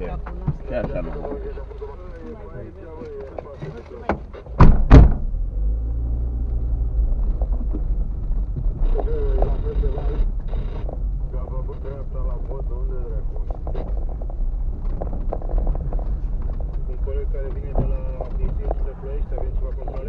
ce, ce așa nu. care vine de la Ploiești, avem ceva control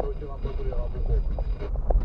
Противом патрулировал Бухов.